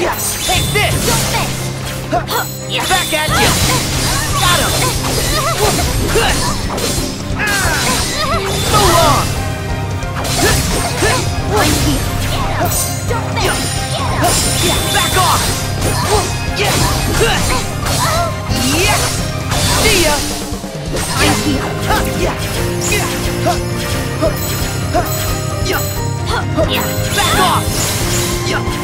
Yes, take this! Back at you! Got him! Move on! Back off! Yeah! Yeah! See ya! Back off!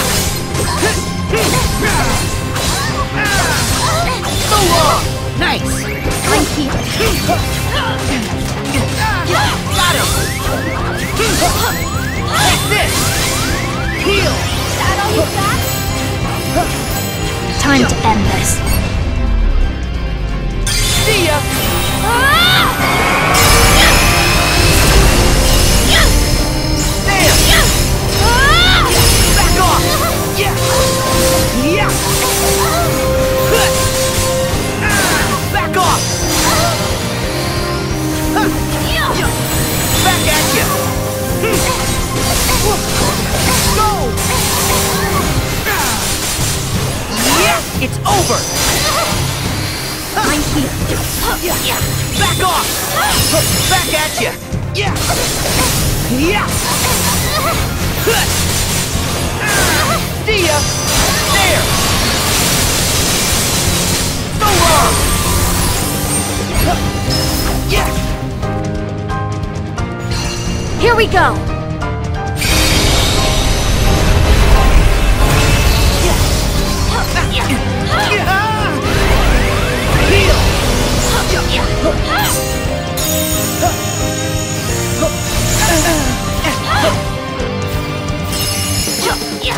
Time to end this. See ya! It's over! I'm here. Yeah! Back off! Back at you! Yeah! Yeah! See ya! There! So long! Yeah! Here we go!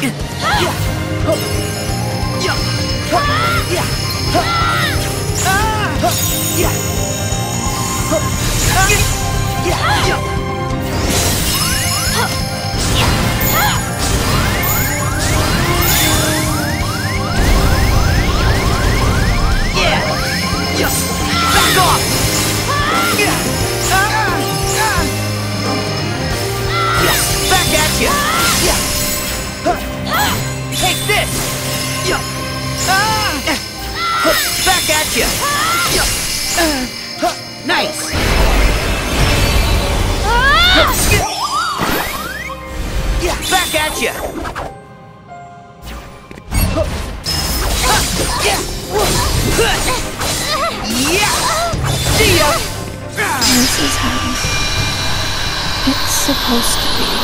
Back Ya! This is how it's supposed to be.